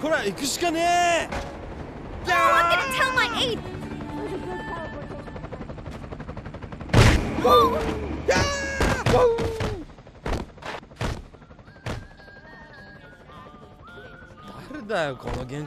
ほら行くしかねえ。Oh, 誰だよこの原